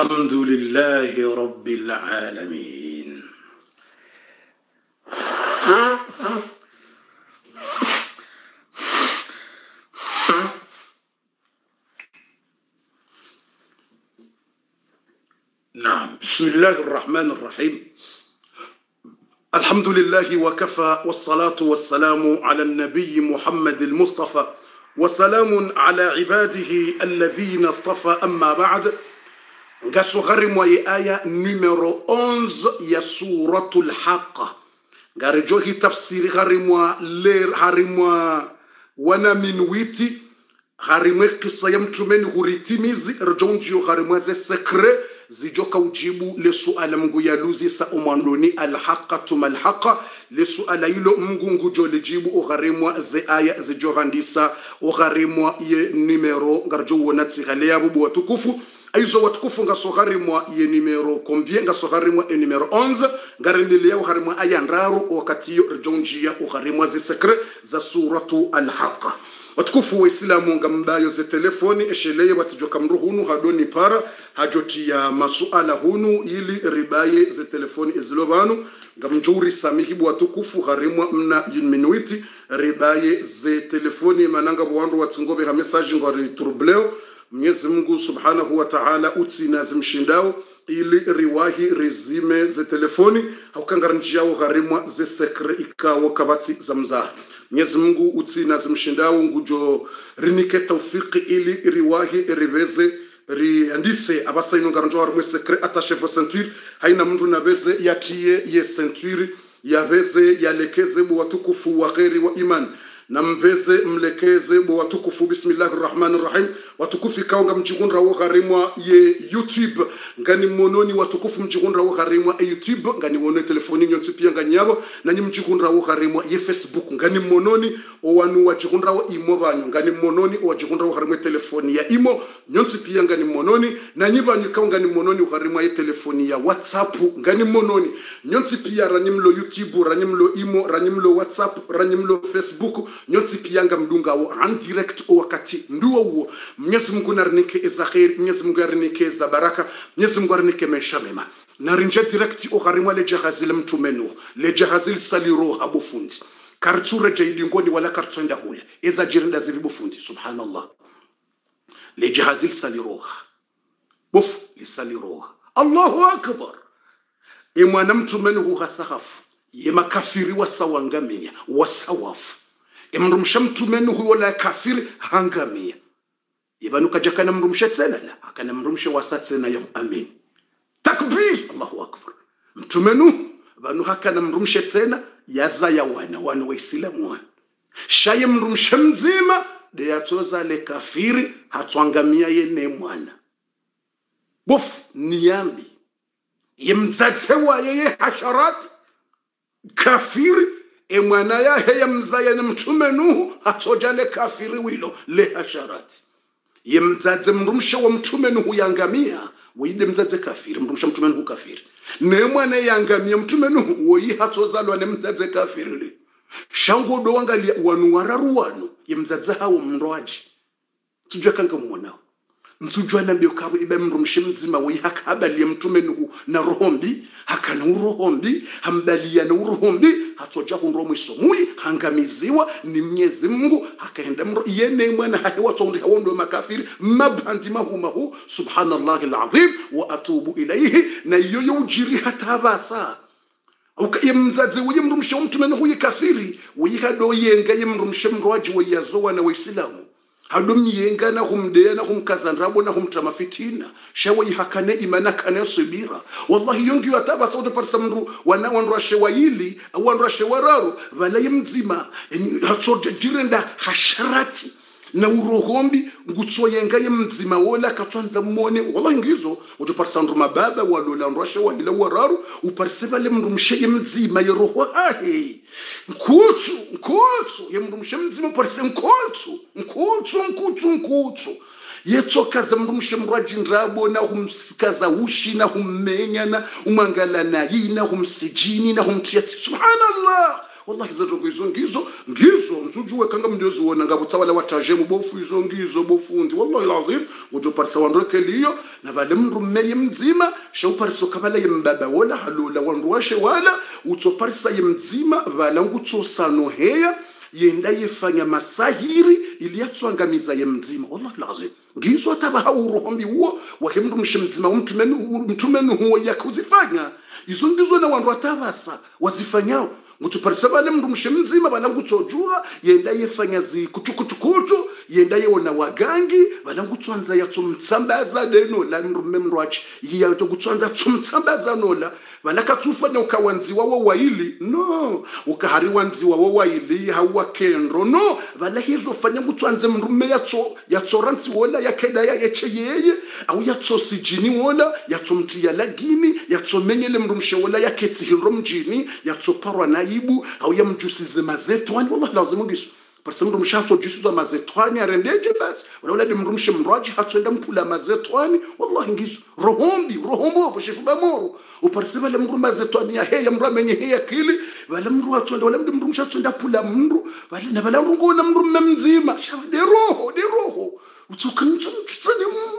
الحمد لله رب العالمين. نعم بسم الله الرحمن الرحيم. الحمد لله وكفى والصلاة والسلام على النبي محمد المصطفى وسلام على عباده الذين اصطفى أما بعد. Ngasoharimwa ye aya numero 11 ya suratul haqa. Ngarejo hi tafsiri harimwa ler harimwa wana minwiti harimwe kisa ya mtumeni huritimizi rjonjio harimwa ze sekre zijoka ujibu le suala mngu ya luzi sa umwandoni alhaqa tumalhaqa le suala ilo mngu ngujo lijibu ugharimwa ze aya zijohandisa ugharimwa ye numero ngarjo wona tsihale ya bubu watukufu aizo watukufu ngasoharimwa ye numero combien ngasoharimwa e numero 11 ngarindiliya uharimwa aya nraru wakati yo rjonjia uharimwa ze sekre za suratu alhaqa watukufu waislamu ngambayo ze telefoni esheleye watijoka mruhunu hadoni para hajotiya masuala hunu ili ribaye ze telefoni izilo nga ngamjuri samihibu watukufu harimwa mna yunminuiti ribaye ze telefoni mananga bwandu watsingobe ha message ngari turbleo Mwenyezi Mungu Subhanahu wa Ta'ala utsina zimshindao ili riwahi rizime ze telefoni haukangara njiao gharimwa ze sekre ikawo kabati za mzaha. Mwenyezi Mungu utsina zimshindao ngujo rinike taufiki ili riwahi riveze riandise. Abasaino ngaranjo harimwe sekre vos ceinture haina mndu nabeze yatie ye ceinture yaveze yalekeze bu watukufu wa kheri wa iman na mbeze mlekeze bo watukufu bismillahi rahmani rahim watukufu ikaonga mjihunra wo gharimwa ye youtube. Ngani mononi watukufu mjihunra wo gharimwa e youtube. Ngani wone telefoni nyonsi pia nganyabo nanyi mjihunra wo gharimwa ye facebook. Ngani mononi o wanu wajihunra wo imo banyu. Ngani mononi o wajihunra wo gharimwa telefoni ya imo nyonsi pia ngani mononi. Nanyi banyu kaonga ni mononi gharimwa ye telefoni ya whatsapp. Ngani mononi nyonsi pia ranyimlo youtube ranyimlo imo ranyimlo whatsapp ranyimlo facebook nyotsi piyanga mdunga wo en direct o wakati nduo huo mwenyezi mungu narinike eza kheri mwenyezi mungu arinike eza baraka mwenyezi mungu arinike maisha mema. Narinje direct o gharimwa le jahazi le mtumenu le jahazi saliro habufundi kartsure jailingoni wala kartsenda hule. Eza jirinda ziri bufundi subhanallah. Le jahazi saliroha bufu lisaliroha allahu akbar. Imwana mwana mtumenu hu hasahafu ye makafiri wasawangamia wasawafu imrumsha mtumeni huyo la kafiri hangamia. Ibanu kaja kana mrumsha tena la akana mrumsha wasa tena ya amin. Takbir! Allahu akbar. Mtumenu banu hakana mrumsha tena yaza ya wana wana waislamu wana. Shaye mrumsha mzima de yatoza le kafiri hatwangamia yene mwana. Buf niyambi. Yemdzatse wa yeye hasharat. Kafiri emwana yahe yamzayane mtume nuhu hatojale kafiri wilo le hasharati. Yemdzadze mrumshe wa mtume nuhu yangamia weide mdzadze kafiri mrumshe mtume nuhu kafiri. Ne mwana yangamia mtume nuhu woyi hatozalwa nemdzadze kafiri li shango do wangalia wanu wararu wanu yemdzadze hawo mndwaji tujwa kanga mwanao mtujwa nambio kabu ibe mrumshe mzima wei hakabalia mtume nuhu na rohombi hakana urohombi hambalia na urohombi hatoja hunro mwiso mui hangamiziwa ni mnyezi mungu hakaenda mro yene mwana hahewa tondi hawondo makafiri mabhandi mahumahu subhanallahi alazim wa atubu ilaihi na yoyo ujiri hata basa yemdzadze uye mrumshe mtume nuhu yikafiri weyihado yenga yemrumshe mroaji weyazowa na waislamu hadomnyiyenga na humdeya na humkazanrabo na kumtama fitina. Shewa ihakane imana kane subira wallahi yongi wataba sauta parsa mru wana wanra shewayili wanra wala mzima. Hatsoja jirenda hasharati na urohombi ngutsoyengaye mzima wola katwanza mmone. Wallahi ngizo utoparisa ndu mababa walola nrwashe wahila wararu uparise vale mndu msheye mzima yeroho ye ahe. Nkutsu nkutsu ye mndu mshe mzima uparise nkutsu nkutsu nkutsu nkutsu. Yetsokaza mndu mshe mrwaji ndrabo na humsikaza ushi na hummenya na umwangala nayi na humsijini na humtiyati subhanallah wallahi zetongo izo ngizo ngizo. Msujuwe kanga mndioziwona ngabutawala watajemu bofu izo ngizo bofundi wallahi lazim ngujoparisa wandrekeliyo na bale mndu mmeye mzima shauparisa parso ye mbaba. Wala halula wandu washe wala utsoparisa ye bala vala ngutsosano heya yenda yefanya masahiri iliyatswangamiza ye mdzima wallahi lazim ngizo ataba hauruhombi wo wahe mndu mshe mdzima umtumeni mtumeni huo yake izo ngizo na wandu wazifanyao ngutuparisa vale mndu mshe mzima ngutsojua yenda yefanya zikutukutukutu yenda yewona wagangi vana kutswanza yatso mtsambaza denola mndu mme mndu achi yato kutswanza tsomutsambaza nola. Vala katsufanya ukawanziwa wo waili no. Ukahariwanziwa wo waili hauwa kendro no. Vana hizo fanya ngutswanze mndu ya yatso ntsiwola yakeda ya yeche yeye. Au yatso sijini wola ya lagini yatso menyele mndu mshewola yaketsihiro mjini yatso parwa naibu au yamjusize mazetwani wallahi lazimu ngiso parisa mndu mshatso jusizwa mazetwani arendeje basi? Walauladi mndu mshe mrwaji hatsoenda mpula mazetwani wallahi ngizo. Rohombi rohombovo shefuba moro uparisa vale mndu mazetwani ya heya mndu amenye heya kili vale mndu watsonda wala mndu mndu mshatsoenda pula mndu. Vale na vale ngona mndu mme mzima. Shawa de roho de roho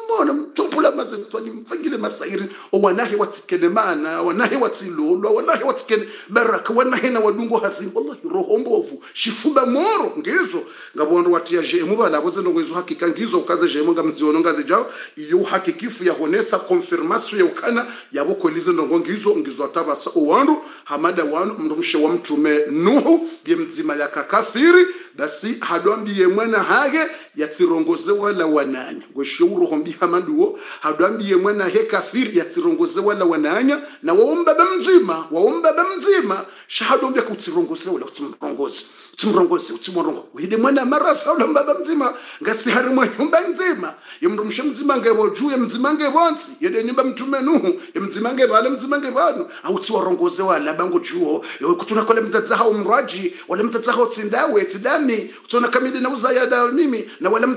mbona mtompula mazetwani mfangile masairi. Owanahe watsikelemana wanahe watsilolwa wanahe watsikele baraka wanahe na wadungo hazini wallahi roho mbovu shifuba moro ngizo. Ngabonda watia jemu balabo zeno ngizo hakika ngizo ukaze jemu ngamziono ngaze jawo iyo uhakikifu ya honesa confirmation ya ukana yabo kolize ndongo ngizo ngizo atabasa owandu hamada wanu mndu mshe wa mtume nuhu ye mzima yakakafiri dasi hadwambiye mwana hage yatsirongoze wala wananya. Ngoshe urohombi manduo hadwambiye mwana he kafiri yatsirongoze wala wananya na waombaba mzima waombaba mzima shahadombya kutsirongoze wala utsimrongoze utsimrongoze utsimurongo wide mwana mara saula mbaba mzima ngasihari mwa nyumba nzima. Yemndu mshe mzima ngebo juu mzima ngebonsi yede nyumba mtume nuhu yemzima ngevale mzima ngebanu autsiwarongoze wala bangu juo. Kutuna kole mtadza hao mraji wala mtadza hao tsindawe tsidami. Utsona kamili na uzayada mimi na wala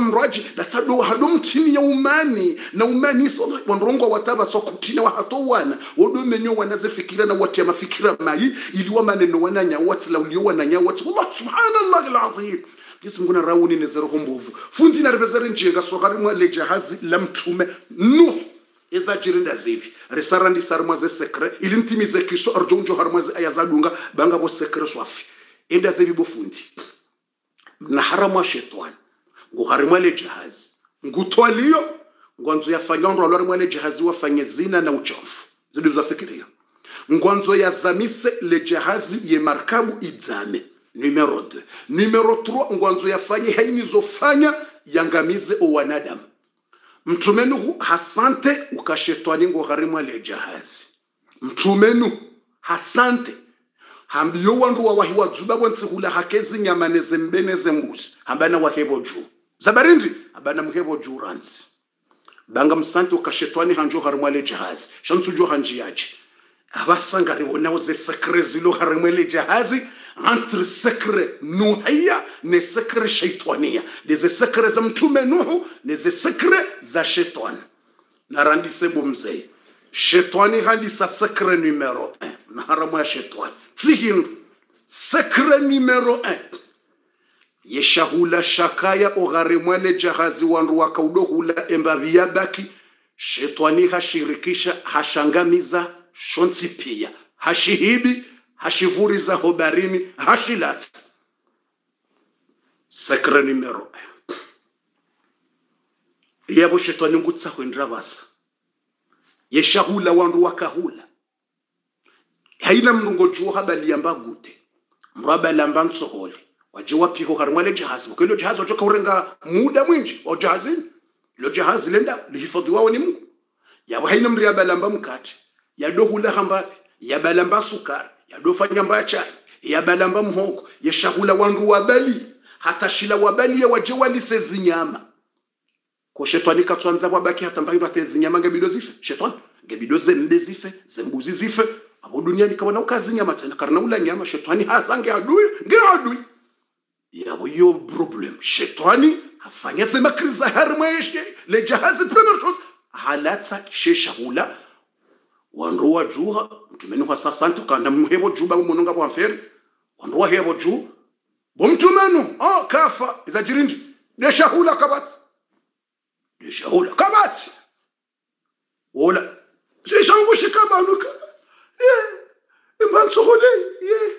mraji la sado hado mtini ya umani na umani so wanrongo wataba so kutina wa hato wana. Wadu menyo wanaze fikira na watia mafikira mai iliwa maneno wananya watla ulio wananya wat wallah subhanallah alazim. Yesu rawuni na rauni ne zero mbovu fundi na rebezere njenga soka rimwe le jahazi la mtume nuh. Ezajirinda zivi risarandisa rimwaze sekre ilintimize kiso arjonjo harimwaze ayazadunga banga bo sekre swafi. Enda zevi bo fundi? Na haramwa shetani nguharimwe le jahazi. Ngutwaliyo ngwanzo yafanya ndo alwari mwale jahazi wafanye zina na uchafu zidu zafikiria ngwanzo yazamise ye markabu idzame numero 2 numero 3 ngwanzo yafanye hainizofanya yangamize uwanadamu mtumenu mtume nuhu hasante ukashetwani ngo gharimwa le jahazi. Mtume nuhu hasante. Hambiyo wandu wa wahi wadzuba bontsihula hakezi nyama nezembene mbuzi. Hambana wahebo juu. Zabarindi abana mhebo juu ranzi. Banga msante ukashetwani hanjo harimwa le jahazi. Shantsujo hanji yaji abasangari wonawo ze sekre zilo harimwa le jahazi entre sekre nuhia ne sekre shaitwania deze sekre za mtume nuhu nizi sekre za shetani. Narandise bomzee shetani handisa sekre numero 1 na haramu ya shetani. Tsihindu sekre numero 1 yeshahula shakaya ogharemwale jahazi wandu wakaudohula embavi yabaki shetani hashirikisha hashangamiza shonsi pia hashihibi hashivuriza hobarini hashilatsa sekre numero 1 yabo shetani ngutsahwendra basa. Yeshahula wandu wakahula haina mnungo juo habaliamba gute. Mraba lamba nsohole. Wajiwa piko karimwale jahazi. Ukelo jahazi wachoka urenga muda mwinji. Wa jahazini. Lo jahazi lenda lihifadhi wao ni mungu. Yabo haina mri yabalamba mkate. Yadohula hambapi yabalamba sukari yadofanya mbachai yabalamba mhogo yeshahula wandu wabali hata shila wabali ya waje walise zinyama. Ko shetani katwanza wabaki hata mbangi ate zinyama ngebido zife. Shetani ngebido zembe zife zembuzi zife. Abo duniani kawana ukazi nyama tena karna ula nyama shetani hazange adui nge adui. Yabo yo problem shetani hafanya sema kriza harmweshe le jahazi premier chose halatsa sheshahula wandu wa kwa wa sasantu kanda muhebo juu juba umuntu ngabo mfere wandu wahebo juu. Bomtumenu oh, kafa. Iza jirindi. Deshahula kabati. Deshahula kabati. Wola. Sishangushika banu kabati ye. Hule ye.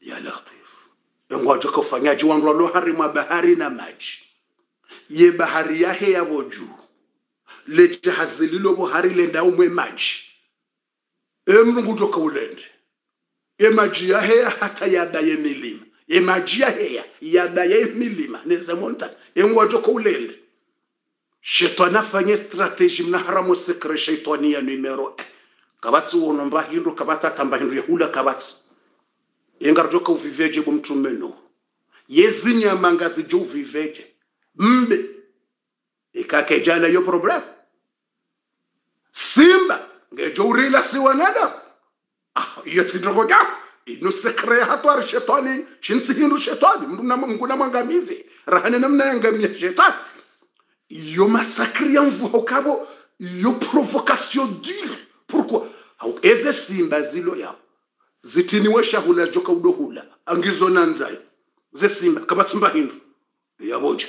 Ya latif. Engwaje kufanyaji ufanyaji wandu waloharimu bahari na maji. Ye bahari yahe yabo juu. Lejahazi lilo bohari lenda umwe maji emrungu joka ulende. Emajia heya hata yadaye milima. Emajia heya yadaye milima. Neza monta engwa joka ulende. Shetani afanye strategy mnaharamo sekre shaitani ya numero e. Kabatsi wono mba hindu kabatsi atamba hindu yahula kabatsi engar joka uviveje bomtumeno mangazi jo uviveje. Mbe. Ikakejana yo problem. Simba ngejo urila si wanadamu ah iyo tsindoko ja ino sekre hatwar shetani shintsihindu shetani mna mnguna mwangamizi. Rahane namna yangamia shetani. Iyo masakri ya mvuha ukabo iyo provocation dure. Pourquoi? Eze simba zilo yao. Zitiniwe shahula joka udohula angizonanzayo ze simba kabatsumba hindu. Yaboje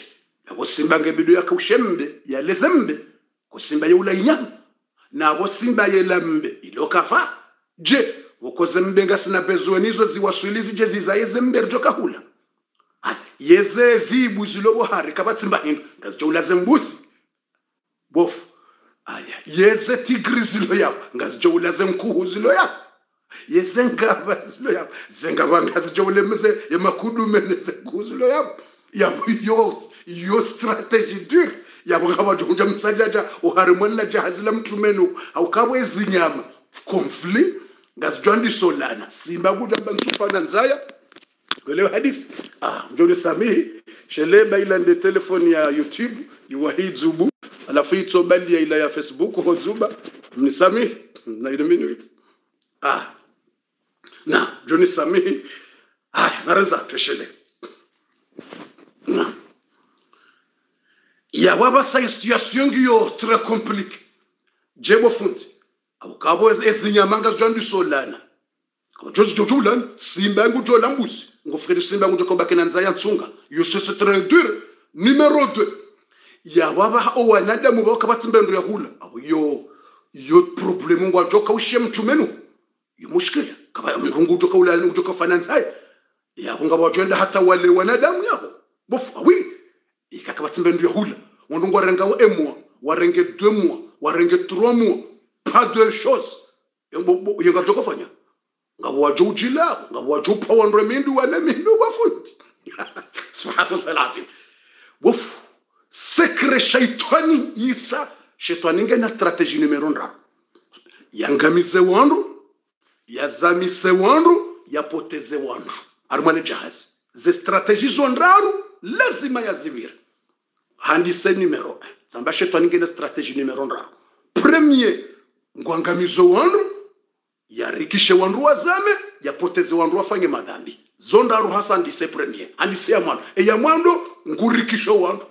yabo simba ngebido yakaushembe yalezembe kusimba yeula inyama nabo simbayela mbe ilokafa? Je ukoze mbe ngasina bezwe nizo ziwaswilizi je zizaye zembe rjokahula yeze vibuzi lobohari kabatsimba hindu ngazijoula zembuzi bofu. Aya yeze tigri zilo yabo ngazijoula zemkuhu zilo yabo yeze ngaba zilo yabo zengaba ngazijoule mze yemakudumene zenkuhu zilo yabo yabo yo yo strategy dure yabo ngabajunja msajaja uharimwela jahazi la mtumenu aukabo ezinyama ngazijwa ndisolana simba kuja bansufana nzaya kwelewa hadisi ah njoni samihi. Sheleba ila nde telefoni ya youtube iwa hii zubu. Alafu itsobalia ila ya facebook hodzuba mnisamihi na ile minute ah na njoni samihi. Haya nareza tushele na yawaba sa situation ngiyo compliqué jebo fundi awukabo ezinyamanga zijwandisolana jozi jojulana simba yangu jolambuzi ngofredi simba yangu jokobakena nza ya ntsunga yo c'est très dur numéro 2 yawaba owanadamu bakabatsimbendo yahula awo yo yo problème ngwa joka ushe mtumenu yo mushkila kaba mrungu joka ulana joka finanzaya yabo ngaba wajenda hata wale wanadamu yabo. Bofu awi ikakabatsimbendo yahula wandu warenga wa emwa warenge 2 mois warenge 3 mois pas de chose yenga joka fanya ngabo wajo ujila ngabo wajo pawandre mindu wane mindu bafundi subhanallah alazim. Bofu sekre shaitani isa shaitani ngena strategy numero ndra yangamize wandu yazamise wandu yapoteze wandu arimwane jahazi ze strategy zondraru lazima yazivira handise numero tsamba shetani ngena strategy numero ndaru premier ngwangamizo wandu yarikishe wandu wazame yapoteze wandu wafanye madhambi. Zondaru hasa ndise premier. Handise ya mwandu. Eya mwando ngurikisho wandu.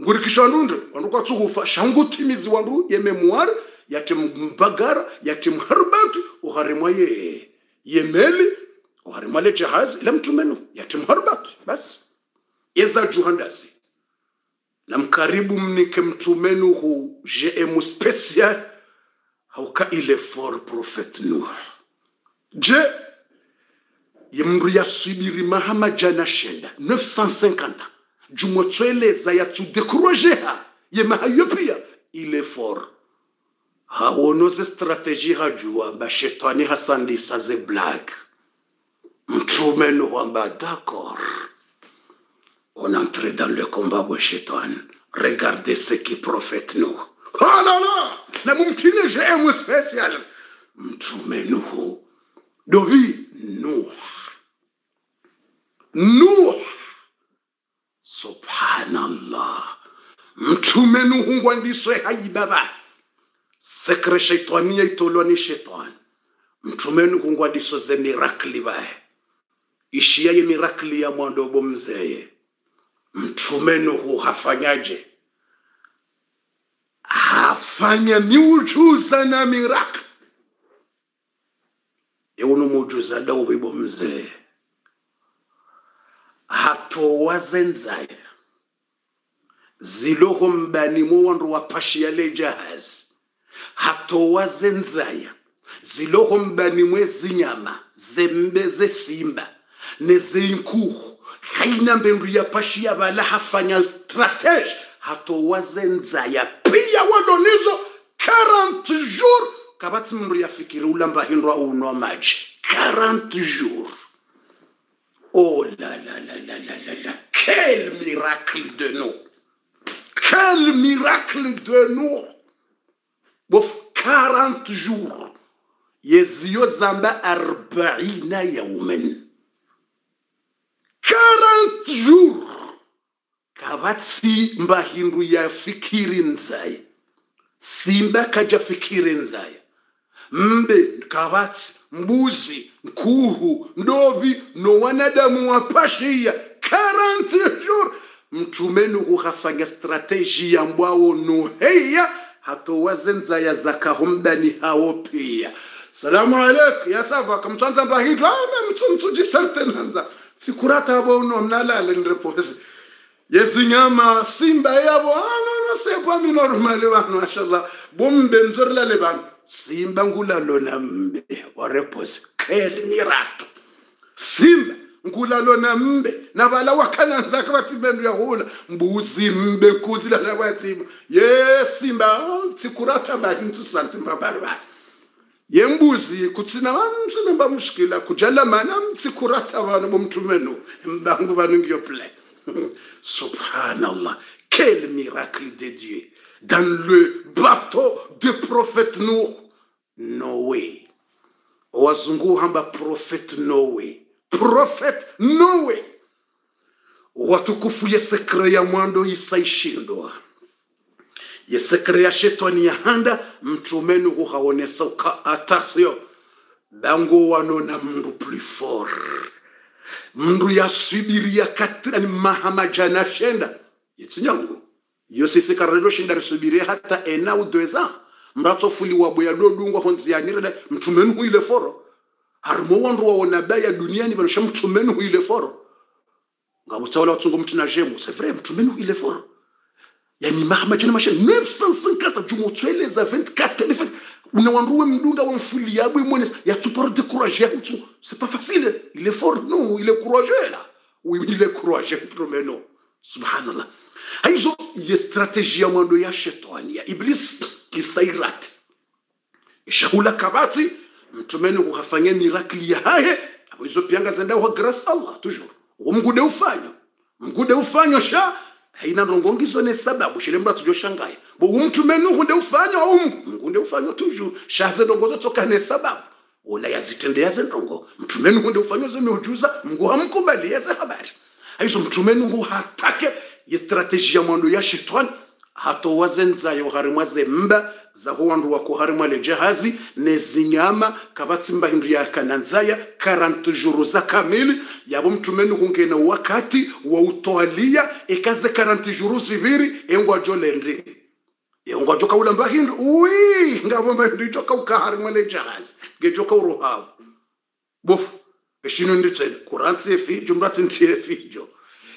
Ngurikisho wandu nde? Wandu kwatsuhufa shangutimizi wandu ye memoire yate mbagara yati mharbatu uharimwa ye yemeli uharimwa le jahazi la mtumenu yati mharbatu basi. Eza juhandasi na mkaribu mnike mtumenu hu jm special hauka ile for prophet nuh. Je yemndu yasubiri mahama jana shenda 950 jumotsoeleza yatsudekrojeha yemahayo pia ile for. Hawonoze strateji hajua bashetani hasandisa ze nuhwamba d'accord on entre dans le combat bwe shetani regardez ce qui prophète nous. Oh là là! Na mumtine jemu special mtume nuhu dohi nuh nuh subhanallah. Mtume nuhu ngwandiswe hayibaba sekre shaitani yaitolwa ni shetani mtume nuhu ngwandiswe ze mirakli bae ishia ye mirakli ya mwandobo mzeye mtume nuhu hafanyaje? Hafanya miujuza na miraka. Yeuno eunumujuza daubibo mzee. Hatowazenzaye ziloho mbani muwandu wapashia le jahazi hatowazenzaya ziloho mbani mwe zinyama zembe zesimba nezenkuhu haina mbendu yapashia bala hafanya stratege hatowazenzaya pia walonizo 40 jours. Kabatsi mndu yafikiri ulamba hindwa unwa maji. 40 jours. Oh la la la la la la la. Quel miracle de nous. Quel miracle de nous. Bof 40 jours. Yeziyo zamba arbaina yauman 40 jours. Kavatsi mbahindu yafikiri nzaya simba kaja fikiri nzaya mbe kavatsi mbuzi nkuhu ndovi no wanadamu wapashia 40 jours. Mtumeni kuhafanya strateji ya mbwawo nuheya hatowazenzaya zakahumdani hawo pia. Salamu alaikum yasava kamtwanza mbahindu ame mtsumtsujisertenanza sikurata bo unonalala nirepose yesinyama simba yabo ah, anono sekwa minoruma le vanhu mashallah. Bombe ndzorila le vanhu simba ngula lona mbe warepose kheli mirato. Simba ngula lona mbe. Na vala wa khalandzaka va timbeni ya hula mbuzi mbe kuzi lana va tsimba ye simba ah, sikurata bahintsusantimba bari vanhu ye mbuzi kutsina vanhu swinemba mushikila kujala mana mtsikurata abantu bomtumenu mbangu vanhu ngiyo play subhanallah. Quel miracle de dieu. Dans le bateau de prophète Noé. Noé. Wazungu hamba prophet Noé. Prophet Noé. Watukufu yesekre ya mwando isaishindwa yesekre ya shetani ya handa mtumenu huhaonesa uka atasio dango wanona mndu plifor. Mndu yasubiria katirani mahama jana shenda yitsinyangu yosisikarelo sisi karelo shinda risubiria hata ena u deux ans mratsofuli wabo ya honziyanirida mtumenu huile foro. Harimo wandu waona baya duniani vanosha mtumenu huile foro. Ngabutsaula watsungu mtu na jemu c'est mtumenu huile foro yani mahamajana mashana mashe 954 jumo tweleza 24 elefet una wandu we mdunga wa mfuli yabo imone ya tu pour décourager tu c'est pas facile il est fort non il est courageux là. Oui il mtumenu subhanallah. Hizo ye strategia mwando ya shetani ya iblis kisairat ishahula kabati mtumeni kuhafanya mirakli ya haye hizo pianga zenda wa grace allah toujours. Umgude ufanyo. Mgude ufanyo sha haina rongongizo ne sababu. Shile mbra tujoshangaya bo umtumeni hunde ufanyo au ngunde ufanyo tuju. Shaze ndongozo toka ne sababu. Ola yazitende yaze ndongo mtumeni hunde ufanyo zo ujuza mngu hamkubali yaze habari. Hizo mtumeni hu hatake ye strateji ya mwando ya shetani hatowazenzayo harimwaze zemba zaho wandu wako harimwa le jahazi nezinyama kabatsimba hindu ya kananzaya 40 juru za kamili. Yabo mtumeni hungena wakati wa utoalia ekaze 40 juru ziviri engwa jolendi engwa joka ulamba hindu ui ngabo mbahindu joka ukaharimwa le jahazi gejoka uruhawo bofu eshino nditsene kurantsi efijo mratsi efijo.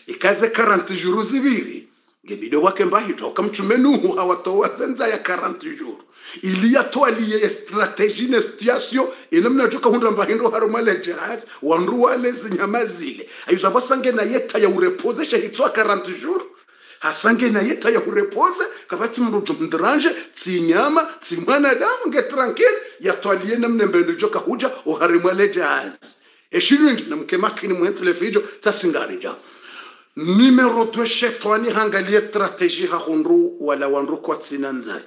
Ikaze karantu juru ziviri ngebido wake mbahito kamtumenuhu awatoa senza ya 40 jours ili toaliye ya strategie na situation ina mnatoka hunda mbahindo harumale jahaz wandu wale zinyama zile aizo abasange na yeta ya urepoze shahitwa 40 jours hasange na yeta ya urepose kabati mrujo mdranger tsinyama tsimwanadamu nge tranquille na mne mbendo joka huja uharimale jahaz. Eshirindi namkemakini mwenzile fijo tasingari numero nimero tweshe twanihangalie strategie hahundu wala wandu kwatsina nzaye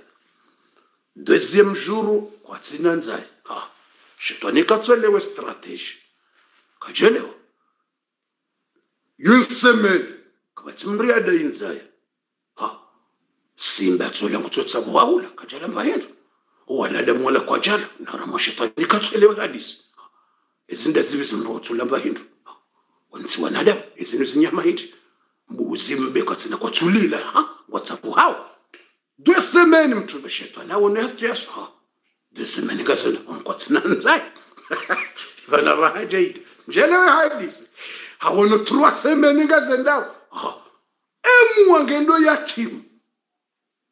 deuxième jour kwatsina nzaye ha shetani katswelewe strategie kajelewa yunsemele kabatsimria da inzaya ha simba tswela ngutsotsa buhaula kajala mbayendo wanadamu wala kwajala narama shetani katswelewe hadisi izinda zibi zimrotsula mbayendo wansi wanadamu izinto zinyama hithi mbuzi mbekatsina kwathulila ha? Whatsapp hawo deux semaines mthumbe shetani awo nesto yaso ha? Deux semaines kasena kwatsina nzai. Vana vahajaida njele wehadisi hawono trua semeni ngazendawo ya ngendo yatimu.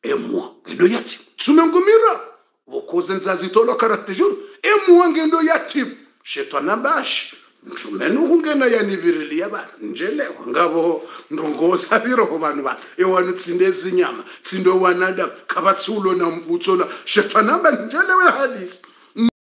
Emua ya yatimu. Tsunengumira vokoze tolo karatejuru emua ngendo yatimu. Shetwana bashi mtumeni ukungena yanivirilia vanhu? Njelewa ngavo ndongosa viroho vanhu vanhu ewanu tsinde zinyama tsinde wanada kavatsulo na mvutsola shetwana ba njelewe hadisi